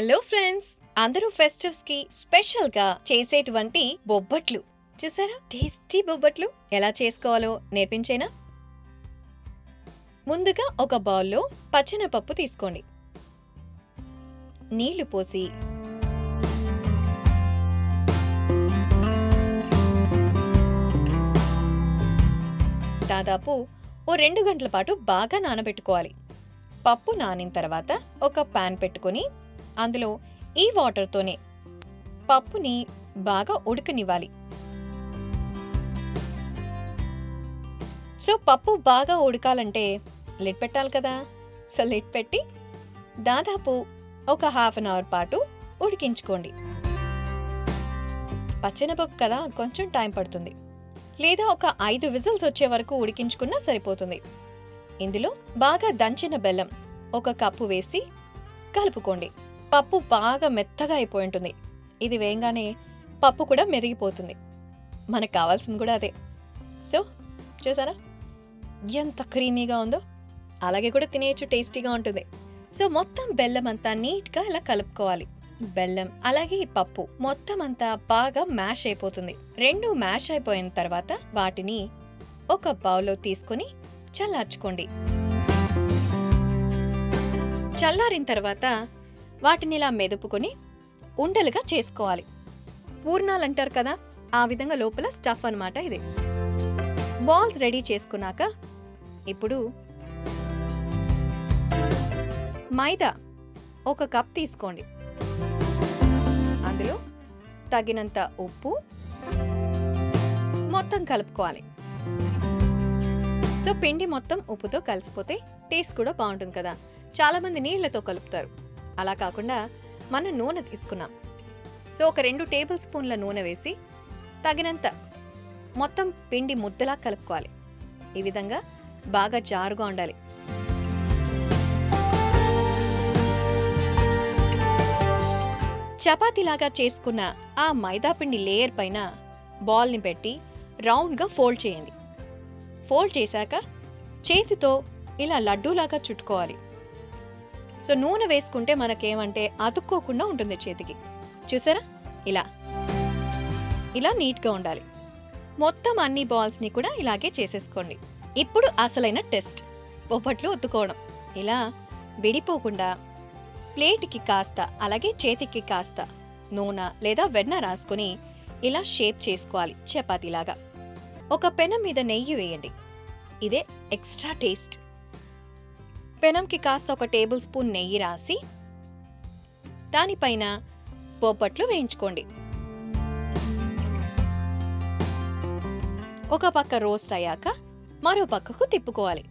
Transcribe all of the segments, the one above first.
Hello friends అందరూ ఫెస్టివ్స్కి స్పెషల్గా చేసేటువంటి బొబ్బట్లు. చూసారా? టేస్టీ బొబ్బట్లు. ఎలా చేసుకోవాలో నేర్పించేనా? ముందుగా ఒక బౌల్లో పచ్చెనపప్పు తీసుకోండి. నీళ్ళు పోసి దాదాపు ఓ రెండు గంటల పాటు బాగా నానబెట్టుకోవాలి. పప్పు నానిన తర్వాత ఒక పాన్ పెట్టుకొని అందులో ఈ వాటర్తోనే పప్పుని బాగా ఉడకనివ్వాలి. సో పప్పు బాగా ఉడకాలంటే లిడ్ పెట్టాలి కదా. సో లిడ్ పెట్టి దాదాపు ఒక హాఫ్ అన్ అవర్ పాటు ఉడికించుకోండి. పచ్చనపప్పు కదా కొంచెం టైం పడుతుంది. లేదా ఒక ఐదు విజిల్స్ వచ్చే వరకు ఉడికించుకున్నా సరిపోతుంది. ఇందులో బాగా దంచిన బెల్లం ఒక కప్పు వేసి కలుపుకోండి. పప్పు బాగా మెత్తగా అయిపోయి ఉంటుంది ఇది వేయంగానే పప్పు కూడా మెరిగిపోతుంది. మనకు కావాల్సింది కూడా అదే. సో చూసారా? ఎంత క్రీమీగా ఉందో. అలాగే కూడా తినేయచ్చు టేస్టీగా ఉంటుంది. సో మొత్తం బెల్లం అంతా నీట్గా ఇలా కలుపుకోవాలి. బెల్లం అలాగే ఈ పప్పు మొత్తం అంతా బాగా మ్యాష్ అయిపోతుంది. రెండు మ్యాష్ అయిపోయిన తర్వాత వాటిని ఒక బౌల్లో తీసుకొని చల్లార్చుకోండి. చల్లారిన తర్వాత వాటిని ఇలా మెదుపుకొని ఉండలుగా చేసుకోవాలి. పూర్ణాలు అంటారు కదా ఆ విధంగా లోపల స్టఫ్ అన్నమాట ఇది. బాల్స్ రెడీ చేసుకున్నాక ఇప్పుడు మైదా ఒక కప్ తీసుకోండి. అందులో తగినంత ఉప్పు మొత్తం కలుపుకోవాలి. సో పిండి మొత్తం ఉప్పుతో కలిసిపోతే టేస్ట్ కూడా బాగుంటుంది కదా. చాలామంది నీళ్ళతో కలుపుతారు. అలా కాకుండా మనం నూనె తీసుకున్నాం. సో ఒక రెండు టేబుల్ స్పూన్ల నూనె వేసి తగినంత మొత్తం పిండి ముద్దలా కలుపుకోవాలి. ఈ విధంగా బాగా జారుగా ఉండాలి. చపాతీలాగా చేసుకున్న ఆ మైదా పిండి లేయర్ పైన బాల్ని పెట్టి రౌండ్గా ఫోల్డ్ చేయండి. ఫోల్డ్ చేశాక చేతితో ఇలా లడ్డూలాగా చుట్టుకోవాలి. సో నూనె వేసుకుంటే మనకేమంటే అతుక్కోకుండా ఉంటుంది చేతికి. చూసారా? ఇలా. ఇలా నీట్గా ఉండాలి. మొత్తం అన్ని బాల్స్ని కూడా ఇలాగే చేసేసుకోండి. ఇప్పుడు అసలైన టెస్ట్. బొబ్బట్లు ఒత్తుకోవడం. ఇలా విడిపోకుండా ప్లేట్కి కాస్త అలాగే చేతికి కాస్త నూనె లేదా వెన్న రాసుకొని ఇలా షేప్ చేసుకోవాలి చపాతీలాగా. ఒక పెనం మీద నెయ్యి వేయండి. ఇదే ఎక్స్ట్రా టేస్ట్. పెనంకి కాస్త ఒక టేబుల్ స్పూన్ నెయ్యి రాసి దానిపైన పోపట్లు వేయించుకోండి. ఒక పక్క రోస్ట్ అయ్యాక మరో పక్కకు తిప్పుకోవాలి.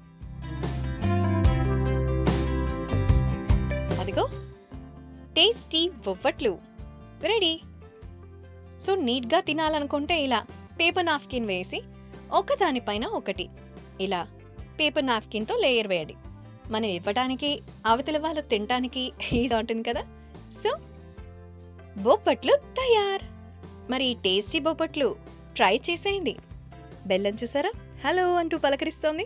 అదిగో టేస్టీ బొబ్బట్లు. రెడీ. సో నీట్గా తినాలనుకుంటే ఇలా పేపర్ నాఫ్కిన్ వేసి ఒకదానిపైన ఒకటి. ఇలా పేపర్ నాఫ్కిన్తో లేయర్ వేయండి. మనం ఇవ్వటానికి అవతల వాళ్ళు తినటానికి ఈజీ ఉంటుంది కదా? సో బొప్పట్లు తయారు. మరి ఈ టేస్టీ బొప్పట్లు ట్రై చేసేయండి. బెల్లం చూసారా? హలో అంటూ పలకరిస్తోంది.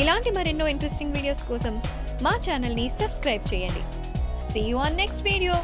ఇలాంటి మరెన్నో ఇంట్రెస్టింగ్ వీడియోస్ కోసం మా ఛానల్ని సబ్స్క్రైబ్ చేయండి. See you on next video